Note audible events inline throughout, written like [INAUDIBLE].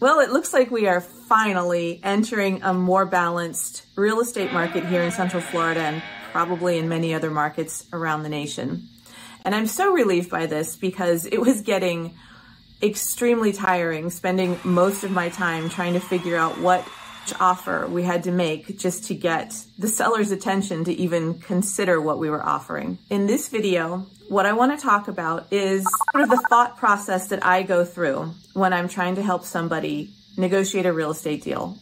Well, it looks like we are finally entering a more balanced real estate market here in Central Florida and probably in many other markets around the nation. And I'm so relieved by this because it was getting extremely tiring spending most of my time trying to figure out what offer we had to make just to get the seller's attention to even consider what we were offering. In this video, what I want to talk about is sort of the thought process that I go through when I'm trying to help somebody negotiate a real estate deal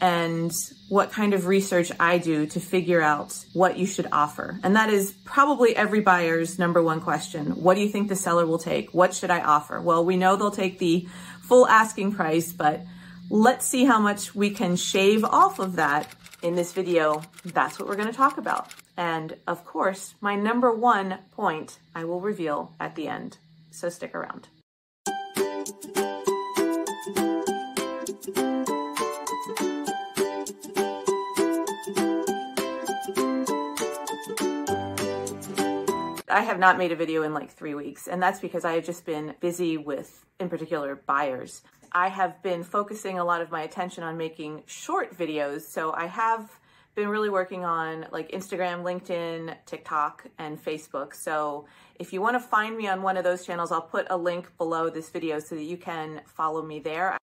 and what kind of research I do to figure out what you should offer. And that is probably every buyer's number one question. What do you think the seller will take? What should I offer? Well, we know they'll take the full asking price, but Let's see how much we can shave off of that in this video. That's what we're gonna talk about. And of course, my number one point I will reveal at the end. So stick around. I have not made a video in like three weeks, and that's because I have just been busy with, in particular, buyers. I have been focusing a lot of my attention on making short videos. So I have been really working on like Instagram, LinkedIn, TikTok, and Facebook. So if you want to find me on one of those channels, I'll put a link below this video so that you can follow me there.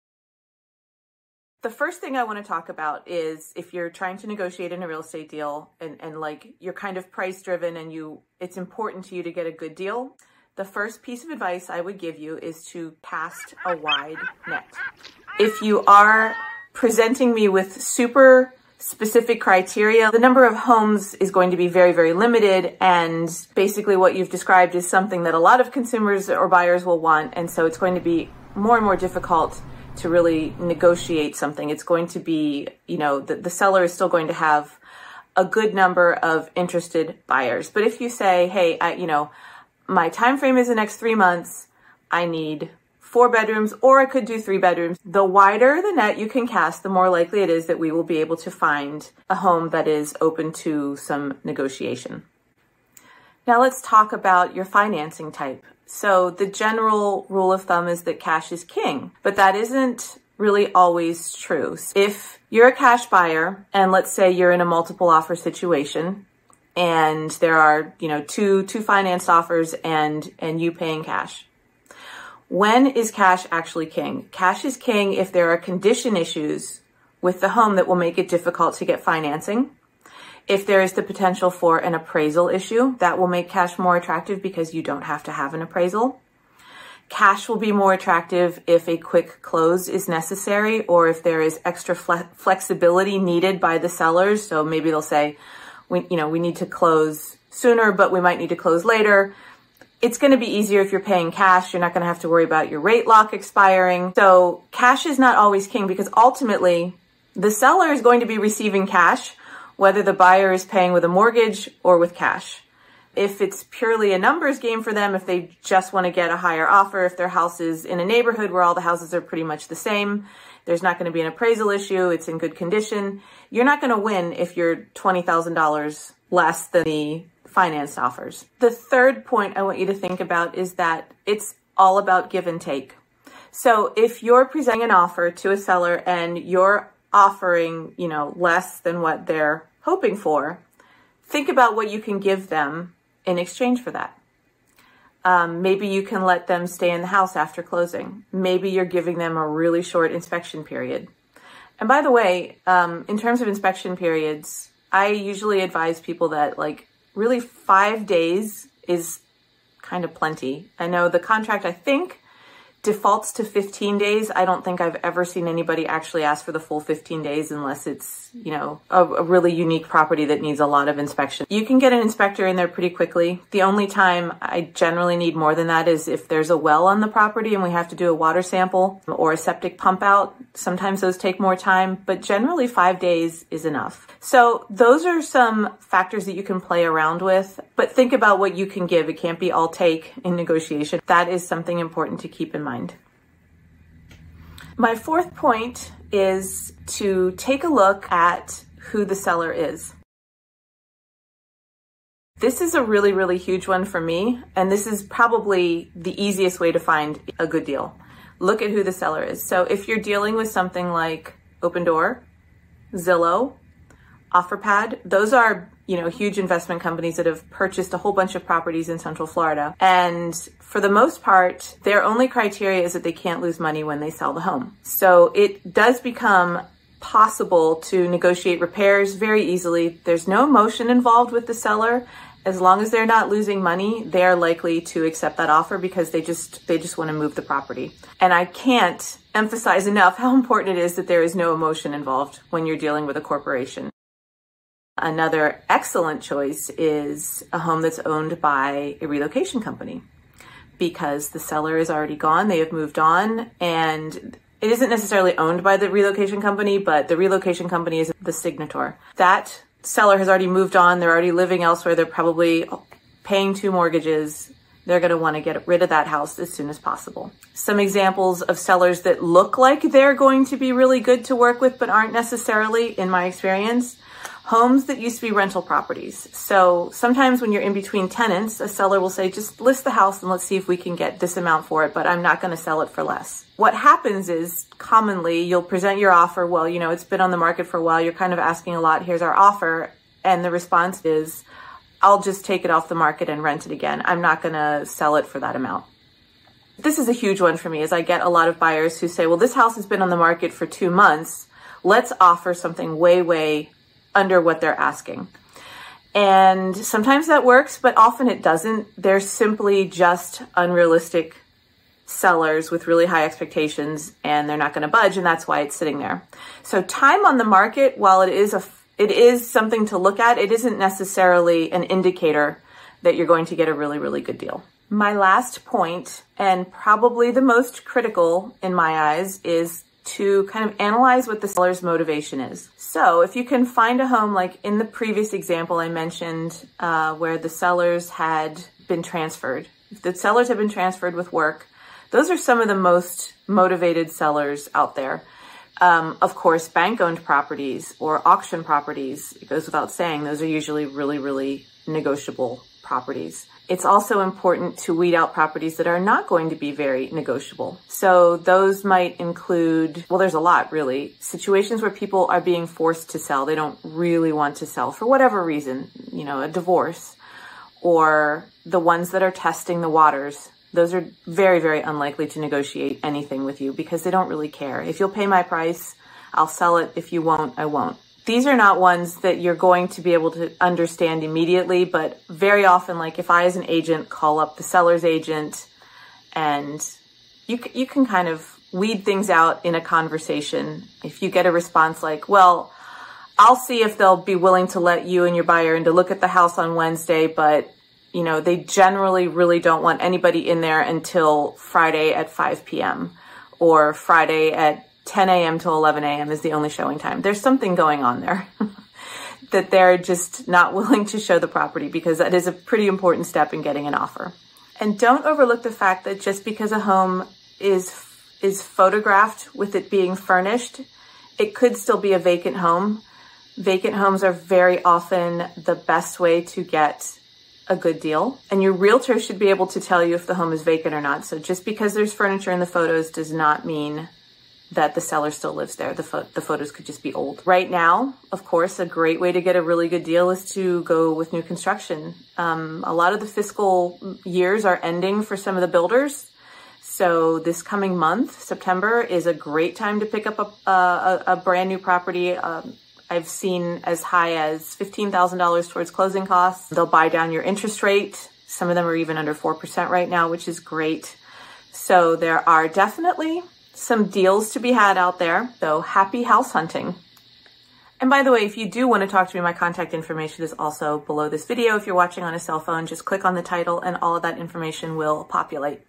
The first thing I want to talk about is if you're trying to negotiate in a real estate deal and, and like you're kind of price driven and you it's important to you to get a good deal the first piece of advice I would give you is to cast a wide net. If you are presenting me with super specific criteria, the number of homes is going to be very, very limited. And basically what you've described is something that a lot of consumers or buyers will want. And so it's going to be more and more difficult to really negotiate something. It's going to be, you know, the, the seller is still going to have a good number of interested buyers. But if you say, hey, I, you know, my time frame is the next three months. I need four bedrooms or I could do three bedrooms. The wider the net you can cast, the more likely it is that we will be able to find a home that is open to some negotiation. Now let's talk about your financing type. So the general rule of thumb is that cash is king, but that isn't really always true. If you're a cash buyer and let's say you're in a multiple offer situation, and there are, you know, two, two financed offers and, and you paying cash. When is cash actually king? Cash is king if there are condition issues with the home that will make it difficult to get financing. If there is the potential for an appraisal issue, that will make cash more attractive because you don't have to have an appraisal. Cash will be more attractive if a quick close is necessary or if there is extra fle- flexibility needed by the sellers. So maybe they'll say, we, you know, we need to close sooner, but we might need to close later. It's going to be easier if you're paying cash. You're not going to have to worry about your rate lock expiring. So cash is not always king because ultimately the seller is going to be receiving cash, whether the buyer is paying with a mortgage or with cash. If it's purely a numbers game for them, if they just want to get a higher offer, if their house is in a neighborhood where all the houses are pretty much the same, there's not going to be an appraisal issue. It's in good condition. You're not going to win if you're $20,000 less than the financed offers. The third point I want you to think about is that it's all about give and take. So if you're presenting an offer to a seller and you're offering, you know, less than what they're hoping for, think about what you can give them in exchange for that. Um, maybe you can let them stay in the house after closing. Maybe you're giving them a really short inspection period. And by the way, um, in terms of inspection periods, I usually advise people that like really five days is kind of plenty. I know the contract, I think, defaults to 15 days. I don't think I've ever seen anybody actually ask for the full 15 days unless it's, you know, a, a, really unique property that needs a lot of inspection. You can get an inspector in there pretty quickly. The only time I generally need more than that is if there's a well on the property and we have to do a water sample or a septic pump out. Sometimes those take more time, but generally five days is enough. So those are some factors that you can play around with, but think about what you can give. It can't be all take in negotiation. That is something important to keep in mind mind. My fourth point is to take a look at who the seller is. This is a really, really huge one for me, and this is probably the easiest way to find a good deal. look at who the seller is. So if you're dealing with something like Opendoor, Zillow, OfferPad, those are you know, huge investment companies that have purchased a whole bunch of properties in Central Florida. And for the most part, their only criteria is that they can't lose money when they sell the home. So it does become possible to negotiate repairs very easily. There's no emotion involved with the seller. As long as they're not losing money, they are likely to accept that offer because they just they just want to move the property. And I can't emphasize enough how important it is that there is no emotion involved when you're dealing with a corporation. Another excellent choice is a home that's owned by a relocation company because the seller is already gone, they have moved on, and it isn't necessarily owned by the relocation company, but the relocation company is the signator. That seller has already moved on, they're already living elsewhere, they're probably paying two mortgages. They're going to want to get rid of that house as soon as possible. Some examples of sellers that look like they're going to be really good to work with, but aren't necessarily, in my experience, homes that used to be rental properties. So sometimes when you're in between tenants, a seller will say, just list the house and let's see if we can get this amount for it, but I'm not going to sell it for less. What happens is commonly you'll present your offer. Well, you know, it's been on the market for a while. You're kind of asking a lot. Here's our offer. And the response is, I'll just take it off the market and rent it again. I'm not going to sell it for that amount. This is a huge one for me as I get a lot of buyers who say, well, this house has been on the market for two months. Let's offer something way, way under what they're asking. And sometimes that works, but often it doesn't. They're simply just unrealistic sellers with really high expectations and they're not going to budge and that's why it's sitting there. So time on the market, while it is a it is something to look at, it isn't necessarily an indicator that you're going to get a really really good deal. My last point and probably the most critical in my eyes is to kind of analyze what the seller's motivation is. So if you can find a home like in the previous example I mentioned uh, where the sellers had been transferred, if the sellers have been transferred with work, those are some of the most motivated sellers out there. Um, of course, bank-owned properties or auction properties, it goes without saying, those are usually really, really negotiable properties. It's also important to weed out properties that are not going to be very negotiable. So those might include, well, there's a lot really, situations where people are being forced to sell. They don't really want to sell for whatever reason, you know, a divorce or the ones that are testing the waters. Those are very, very unlikely to negotiate anything with you because they don't really care. If you'll pay my price, I'll sell it. If you won't, I won't these are not ones that you're going to be able to understand immediately, but very often, like if I as an agent call up the seller's agent and you, you can kind of weed things out in a conversation. If you get a response like, well, I'll see if they'll be willing to let you and your buyer in to look at the house on Wednesday, but you know, they generally really don't want anybody in there until Friday at 5 p.m. or Friday at 10 a.m. to 11 a.m. is the only showing time. There's something going on there [LAUGHS] that they're just not willing to show the property because that is a pretty important step in getting an offer. And don't overlook the fact that just because a home is is photographed with it being furnished, it could still be a vacant home. Vacant homes are very often the best way to get a good deal. And your realtor should be able to tell you if the home is vacant or not. So just because there's furniture in the photos does not mean that the seller still lives there. The, fo the photos could just be old. Right now, of course, a great way to get a really good deal is to go with new construction. Um, a lot of the fiscal years are ending for some of the builders. So this coming month, September, is a great time to pick up a, a, a brand new property. Um, I've seen as high as $15,000 towards closing costs. They'll buy down your interest rate. Some of them are even under 4% right now, which is great. So there are definitely some deals to be had out there. So happy house hunting. And by the way, if you do want to talk to me, my contact information is also below this video. If you're watching on a cell phone, just click on the title and all of that information will populate.